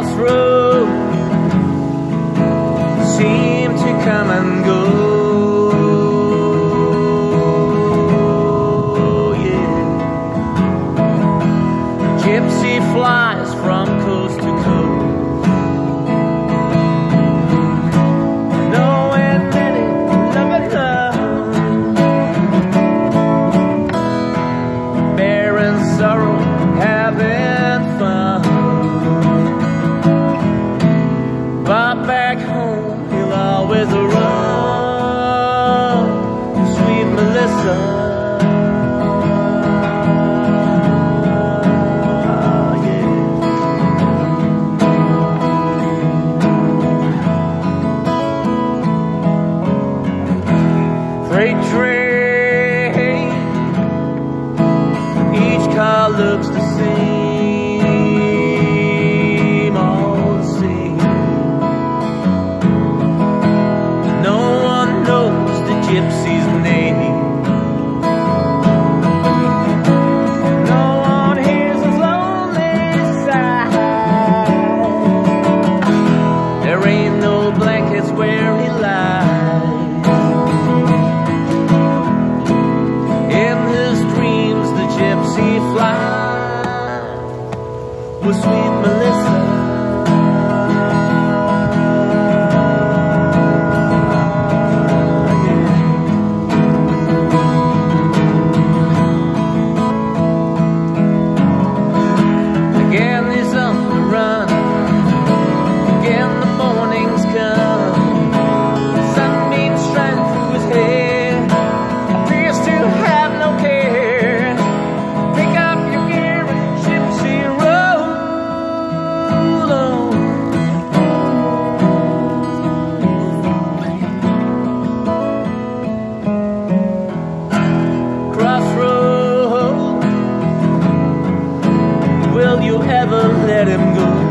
crossroads seem to come and go. the sun. We fly with sweet Melissa. never let him go.